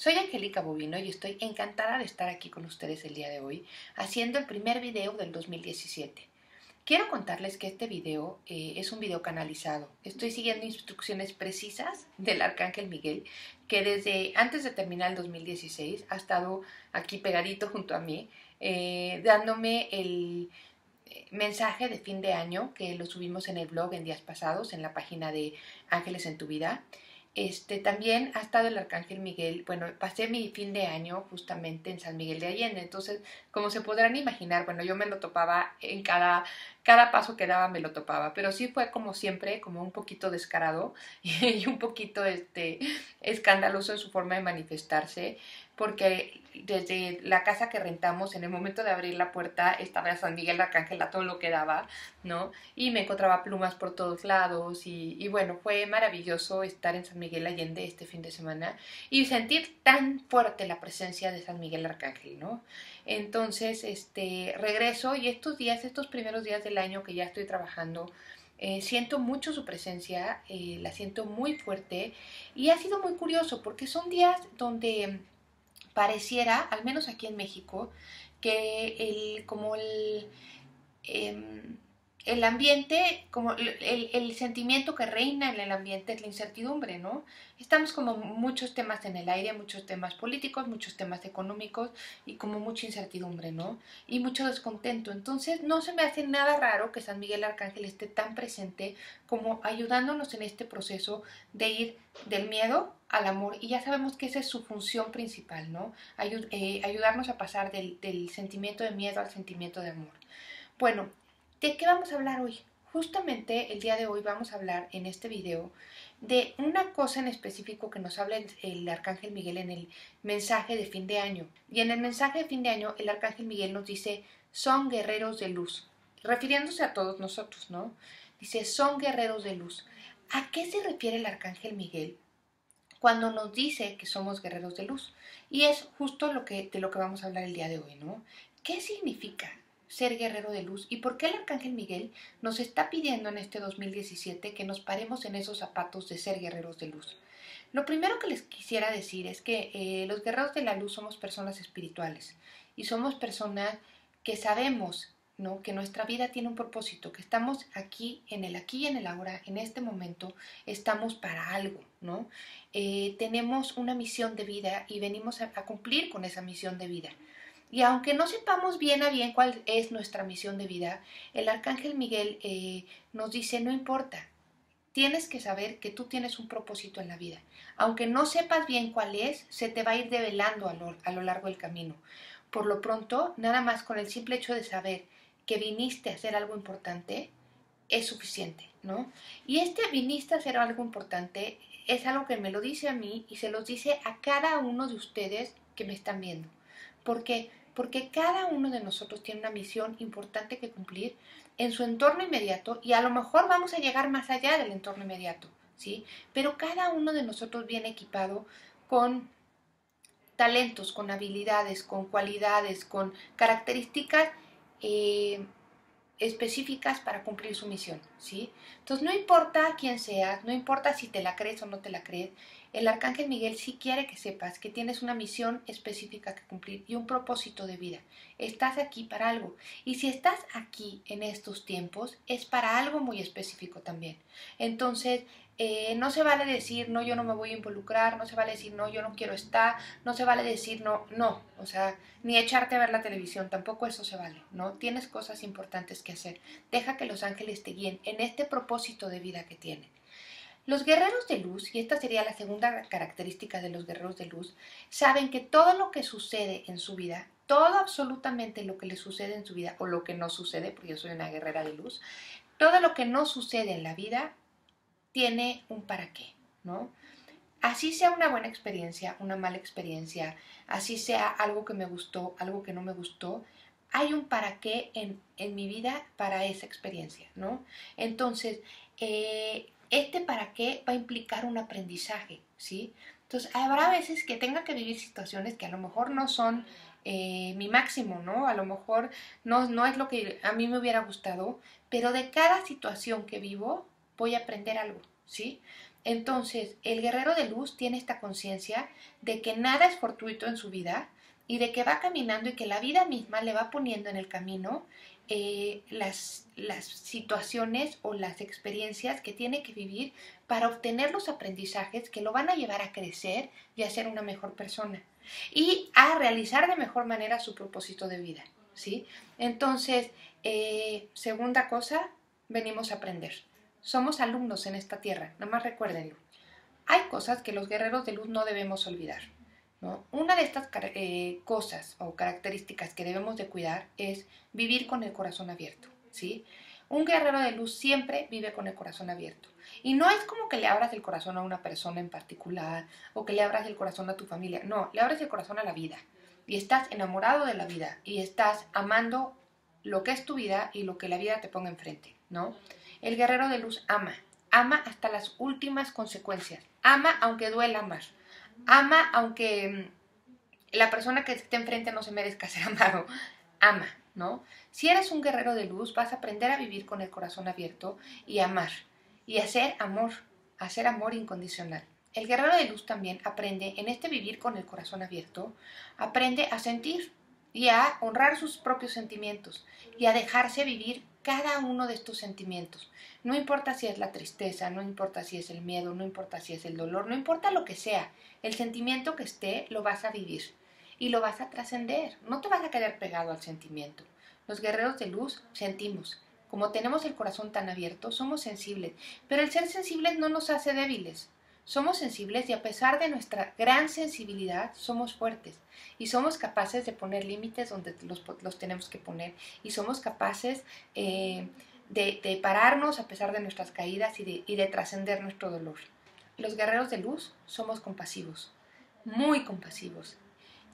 Soy Angélica Bovino y estoy encantada de estar aquí con ustedes el día de hoy haciendo el primer video del 2017. Quiero contarles que este video eh, es un video canalizado. Estoy siguiendo instrucciones precisas del Arcángel Miguel, que desde antes de terminar el 2016 ha estado aquí pegadito junto a mí, eh, dándome el eh, mensaje de fin de año que lo subimos en el blog en días pasados, en la página de Ángeles en tu vida. Este, también ha estado el Arcángel Miguel, bueno, pasé mi fin de año justamente en San Miguel de Allende, entonces, como se podrán imaginar, bueno, yo me lo topaba en cada, cada paso que daba me lo topaba, pero sí fue como siempre, como un poquito descarado y un poquito este, escandaloso en su forma de manifestarse, porque desde la casa que rentamos, en el momento de abrir la puerta, estaba San Miguel Arcángel a todo lo que daba, ¿no? Y me encontraba plumas por todos lados y, bueno, fue maravilloso estar en San Miguel Allende este fin de semana y sentir tan fuerte la presencia de San Miguel Arcángel, ¿no? Entonces, este, regreso y estos días, estos primeros días del año que ya estoy trabajando, eh, siento mucho su presencia, eh, la siento muy fuerte y ha sido muy curioso porque son días donde pareciera, al menos aquí en México, que el, como el, em, el ambiente, como el, sentimiento que reina en el ambiente es la incertidumbre, ¿no? Estamos como muchos temas en el aire, muchos temas políticos, muchos temas económicos y como mucha incertidumbre, ¿no? Y mucho descontento. Entonces no se me hace nada raro que San Miguel Arcángel esté tan presente como ayudándonos en este proceso de ir del miedo al amor. Y ya sabemos que esa es su función principal, ¿no? eh, ayudarnos a pasar del sentimiento de miedo al sentimiento de amor. Bueno, ¿De qué vamos a hablar hoy? Justamente el día de hoy vamos a hablar en este video de una cosa en específico que nos habla el, Arcángel Miguel en el mensaje de fin de año. Y en el mensaje de fin de año el Arcángel Miguel nos dice, son guerreros de luz, refiriéndose a todos nosotros, ¿no? Dice, son guerreros de luz. ¿A qué se refiere el Arcángel Miguel cuando nos dice que somos guerreros de luz? Y es justo lo que, de lo que vamos a hablar el día de hoy, ¿no? ¿Qué significa? Ser guerrero de luz y por qué el Arcángel Miguel nos está pidiendo en este 2017 que nos paremos en esos zapatos de ser guerreros de luz. Lo primero que les quisiera decir es que eh, los guerreros de la luz somos personas espirituales y somos personas que sabemos ¿no? que nuestra vida tiene un propósito, que estamos aquí, en el aquí y en el ahora, en este momento, estamos para algo, ¿no? Eh, tenemos una misión de vida y venimos a cumplir con esa misión de vida. Y aunque no sepamos bien a bien cuál es nuestra misión de vida, el arcángel Miguel eh, nos dice, no importa, tienes que saber que tú tienes un propósito en la vida. Aunque no sepas bien cuál es, se te va a ir develando a lo, a lo largo del camino. Por lo pronto, nada más con el simple hecho de saber que viniste a hacer algo importante, es suficiente, ¿no? Y este viniste a hacer algo importante es algo que me lo dice a mí y se los dice a cada uno de ustedes que me están viendo. Porque porque cada uno de nosotros tiene una misión importante que cumplir en su entorno inmediato y a lo mejor vamos a llegar más allá del entorno inmediato, ¿sí? Pero cada uno de nosotros viene equipado con talentos, con habilidades, con cualidades, con características eh, específicas para cumplir su misión, ¿sí? Entonces no importa quién seas, no importa si te la crees o no te la crees, el arcángel Miguel sí quiere que sepas que tienes una misión específica que cumplir y un propósito de vida. Estás aquí para algo. Y si estás aquí en estos tiempos, es para algo muy específico también. Entonces, eh, no se vale decir, no, yo no me voy a involucrar, no se vale decir, no, yo no quiero estar, no se vale decir, no, no, o sea, ni echarte a ver la televisión, tampoco eso se vale, ¿no? Tienes cosas importantes que hacer. Deja que los ángeles te guíen en este propósito de vida que tienen. Los guerreros de luz, y esta sería la segunda característica de los guerreros de luz, saben que todo lo que sucede en su vida, todo absolutamente lo que les sucede en su vida, o lo que no sucede, porque yo soy una guerrera de luz, todo lo que no sucede en la vida tiene un para qué, ¿no? Así sea una buena experiencia, una mala experiencia, así sea algo que me gustó, algo que no me gustó, hay un para qué en, en mi vida para esa experiencia, ¿no? Entonces, eh, este para qué va a implicar un aprendizaje, ¿sí? Entonces, habrá veces que tenga que vivir situaciones que a lo mejor no son eh, mi máximo, ¿no? A lo mejor no, no es lo que a mí me hubiera gustado, pero de cada situación que vivo voy a aprender algo, ¿sí? Entonces, el guerrero de luz tiene esta conciencia de que nada es fortuito en su vida y de que va caminando y que la vida misma le va poniendo en el camino eh, las, situaciones o las experiencias que tiene que vivir para obtener los aprendizajes que lo van a llevar a crecer y a ser una mejor persona y a realizar de mejor manera su propósito de vida. ¿sí? Entonces, eh, segunda cosa, venimos a aprender. Somos alumnos en esta tierra, nada más recuérdenlo. Hay cosas que los guerreros de luz no debemos olvidar. ¿no? Una de estas eh, cosas o características que debemos de cuidar es vivir con el corazón abierto. ¿sí? Un guerrero de luz siempre vive con el corazón abierto. Y no es como que le abras el corazón a una persona en particular o que le abras el corazón a tu familia. No, le abres el corazón a la vida. Y estás enamorado de la vida y estás amando lo que es tu vida y lo que la vida te ponga enfrente, ¿no? El guerrero de luz ama, ama hasta las últimas consecuencias, ama aunque duela más, ama aunque mm, la persona que esté enfrente no se merezca ser amado, ama, ¿no? Si eres un guerrero de luz, vas a aprender a vivir con el corazón abierto y amar, y hacer amor, hacer amor incondicional. El guerrero de luz también aprende en este vivir con el corazón abierto, aprende a sentir y a honrar sus propios sentimientos y a dejarse vivir cada uno de estos sentimientos. No importa si es la tristeza, no importa si es el miedo, no importa si es el dolor, no importa lo que sea, el sentimiento que esté lo vas a vivir y lo vas a trascender. No te vas a quedar pegado al sentimiento. Los guerreros de luz sentimos. Como tenemos el corazón tan abierto, somos sensibles, pero el ser sensibles no nos hace débiles. Somos sensibles y a pesar de nuestra gran sensibilidad, somos fuertes y somos capaces de poner límites donde los, tenemos que poner y somos capaces eh, de, pararnos a pesar de nuestras caídas y de, y de trascender nuestro dolor. Los guerreros de luz somos compasivos, muy compasivos.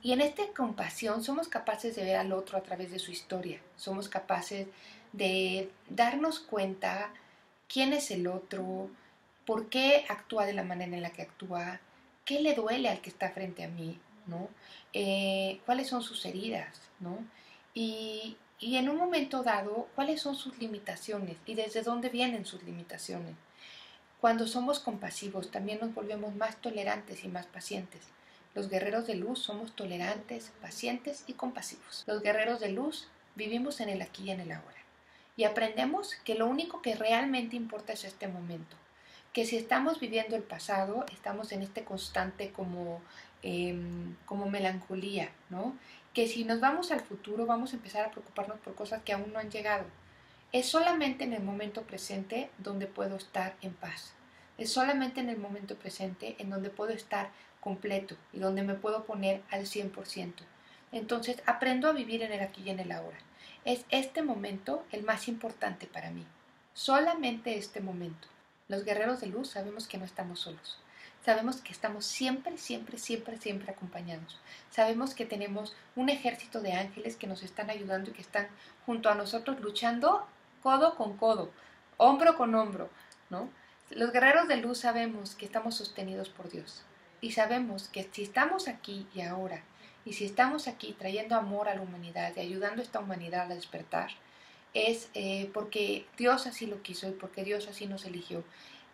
Y en esta compasión somos capaces de ver al otro a través de su historia, somos capaces de darnos cuenta quién es el otro, por qué actúa de la manera en la que actúa, qué le duele al que está frente a mí, ¿no? Eh, cuáles son sus heridas, ¿no? Y, y en un momento dado, cuáles son sus limitaciones y desde dónde vienen sus limitaciones. Cuando somos compasivos, también nos volvemos más tolerantes y más pacientes. Los guerreros de luz somos tolerantes, pacientes y compasivos. Los guerreros de luz vivimos en el aquí y en el ahora. Y aprendemos que lo único que realmente importa es este momento que si estamos viviendo el pasado, estamos en este constante como, em, como melancolía, ¿no? Que si nos vamos al futuro, vamos a empezar a preocuparnos por cosas que aún no han llegado. Es solamente en el momento presente donde puedo estar en paz. Es solamente en el momento presente en donde puedo estar completo y donde me puedo poner al 100%. Entonces aprendo a vivir en el aquí y en el ahora. Es este momento el más importante para mí. Solamente este momento. Los guerreros de luz sabemos que no estamos solos. Sabemos que estamos siempre, siempre, siempre, siempre acompañados. Sabemos que tenemos un ejército de ángeles que nos están ayudando y que están junto a nosotros luchando codo con codo, hombro con hombro, ¿no? Los guerreros de luz sabemos que estamos sostenidos por Dios y sabemos que si estamos aquí y ahora y si estamos aquí trayendo amor a la humanidad y ayudando a esta humanidad a despertar, es eh, porque Dios así lo quiso y porque Dios así nos eligió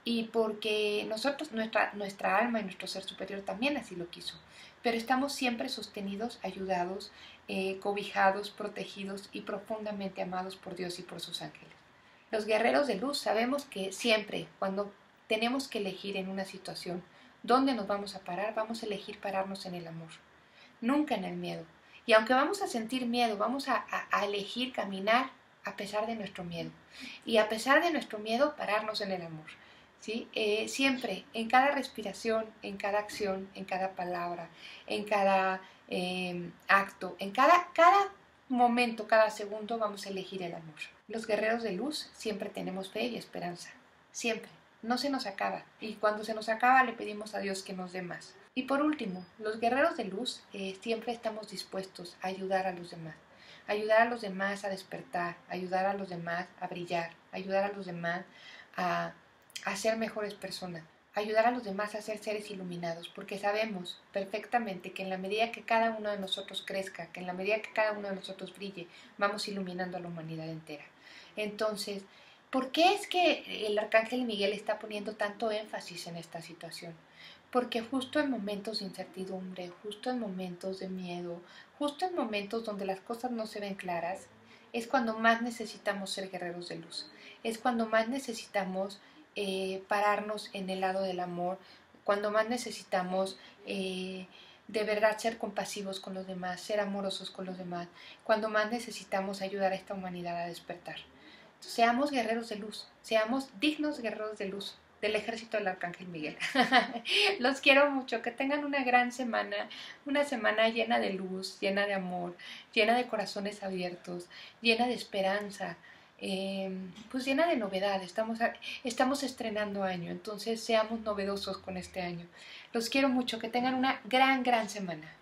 y porque nosotros, nuestra, nuestra alma y nuestro ser superior también así lo quiso. Pero estamos siempre sostenidos, ayudados, eh, cobijados, protegidos y profundamente amados por Dios y por sus ángeles. Los guerreros de luz sabemos que siempre, cuando tenemos que elegir en una situación dónde nos vamos a parar, vamos a elegir pararnos en el amor, nunca en el miedo. Y aunque vamos a sentir miedo, vamos a elegir caminar a pesar de nuestro miedo. Y a pesar de nuestro miedo, pararnos en el amor. ¿sí? Eh, siempre, en cada respiración, en cada acción, en cada palabra, en cada em, acto, en cada, cada momento, cada segundo, vamos a elegir el amor. Los guerreros de luz siempre tenemos fe y esperanza. Siempre. No se nos acaba. Y cuando se nos acaba, le pedimos a Dios que nos dé más. Y por último, los guerreros de luz eh, siempre estamos dispuestos a ayudar a los demás ayudar a los demás a despertar, ayudar a los demás a brillar, ayudar a los demás a, ser mejores personas, ayudar a los demás a ser seres iluminados, porque sabemos perfectamente que en la medida que cada uno de nosotros crezca, que en la medida que cada uno de nosotros brille, vamos iluminando a la humanidad entera. Entonces, ¿Por qué es que el arcángel Miguel está poniendo tanto énfasis en esta situación? Porque justo en momentos de incertidumbre, justo en momentos de miedo, justo en momentos donde las cosas no se ven claras, es cuando más necesitamos ser guerreros de luz. Es cuando más necesitamos eh, pararnos en el lado del amor, cuando más necesitamos eh, de verdad ser compasivos con los demás, ser amorosos con los demás, cuando más necesitamos ayudar a esta humanidad a despertar. Seamos guerreros de luz, seamos dignos guerreros de luz del ejército del Arcángel Miguel. Los quiero mucho, que tengan una gran semana, una semana llena de luz, llena de amor, llena de corazones abiertos, llena de esperanza, em, pues llena de novedad. Estamos, estamos estrenando año, entonces seamos novedosos con este año. Los quiero mucho, que tengan una gran, gran semana.